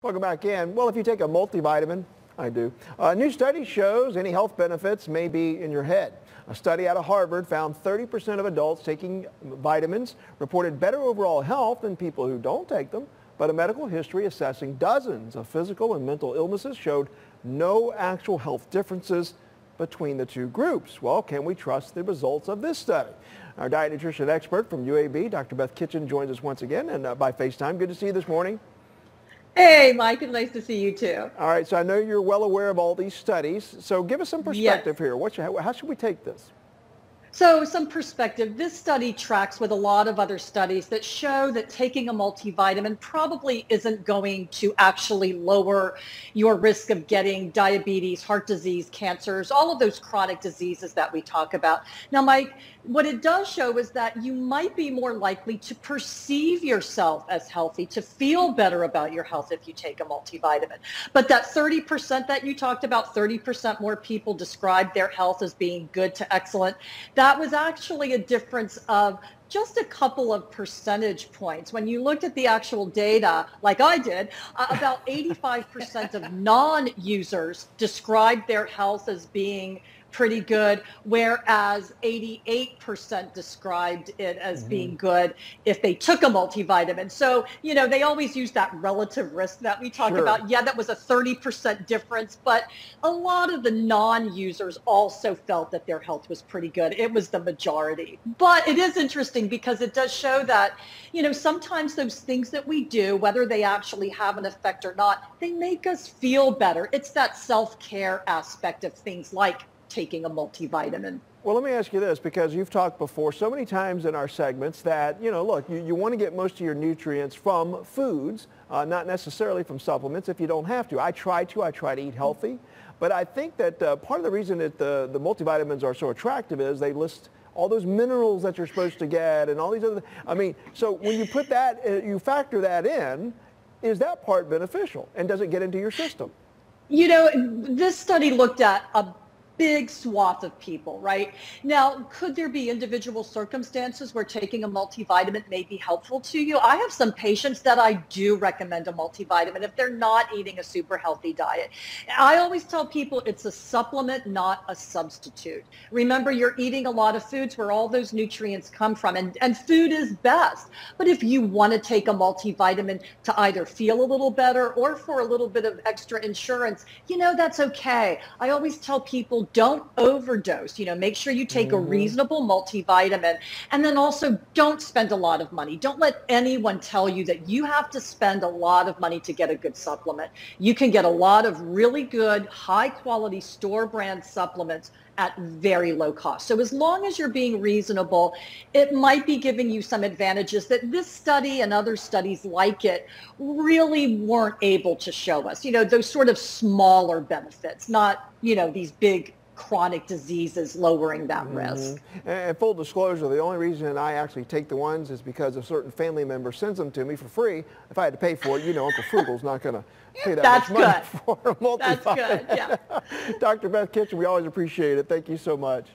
Welcome back in. Well, if you take a multivitamin, I do, a new study shows any health benefits may be in your head. A study out of Harvard found 30% of adults taking vitamins reported better overall health than people who don't take them. But a medical history assessing dozens of physical and mental illnesses showed no actual health differences between the two groups. Well, can we trust the results of this study? Our diet nutrition expert from UAB, Dr. Beth Kitchin, joins us once again and uh, by FaceTime. Good to see you this morning. Hey, Mike, it's nice to see you too. All right, so I know you're well aware of all these studies. So give us some perspective yes. here. What, how should we take this? So some perspective, this study tracks with a lot of other studies that show that taking a multivitamin probably isn't going to actually lower your risk of getting diabetes, heart disease, cancers, all of those chronic diseases that we talk about. Now, Mike, what it does show is that you might be more likely to perceive yourself as healthy, to feel better about your health if you take a multivitamin. But that 30% that you talked about, 30% more people describe their health as being good to excellent that was actually a difference of just a couple of percentage points. When you looked at the actual data, like I did, uh, about 85% of non-users described their health as being pretty good, whereas 88% described it as mm-hmm. being good if they took a multivitamin. So, you know, they always use that relative risk that we talk sure. about. Yeah, that was a 30% difference, but a lot of the non-users also felt that their health was pretty good. It was the majority. But it is interesting because it does show that, you know, sometimes those things that we do, whether they actually have an effect or not, they make us feel better. It's that self-care aspect of things like taking a multivitamin. Well, let me ask you this, because you've talked before so many times in our segments that, you know, look, you, you want to get most of your nutrients from foods, uh, not necessarily from supplements if you don't have to. I try to. I try to eat healthy. But I think that uh, part of the reason that the, the multivitamins are so attractive is they list all those minerals that you're supposed to get and all these other, I mean, so when you put that, uh, you factor that in, is that part beneficial? And does it get into your system? You know, this study looked at a big swath of people, right? Now, could there be individual circumstances where taking a multivitamin may be helpful to you? I have some patients that I do recommend a multivitamin if they're not eating a super healthy diet. I always tell people it's a supplement, not a substitute. Remember, you're eating a lot of foods where all those nutrients come from, and, and food is best. But if you want to take a multivitamin to either feel a little better or for a little bit of extra insurance, you know, that's okay. I always tell people don't overdose. You know, make sure you take mm-hmm. a reasonable multivitamin and then also don't spend a lot of money. Don't let anyone tell you that you have to spend a lot of money to get a good supplement. You can get a lot of really good, high quality store brand supplements at very low cost. So as long as you're being reasonable, it might be giving you some advantages that this study and other studies like it really weren't able to show us. You know, those sort of smaller benefits, not, you know, these big chronic diseases lowering that mm-hmm. risk. And full disclosure, the only reason I actually take the ones is because a certain family member sends them to me for free. If I had to pay for it, you know Uncle Frugal's not going to pay that That's much money good. for a multivitamin. That's good, yeah. Dr. Beth Kitchin, we always appreciate it. Thank you so much.